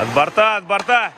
От борта, от борта.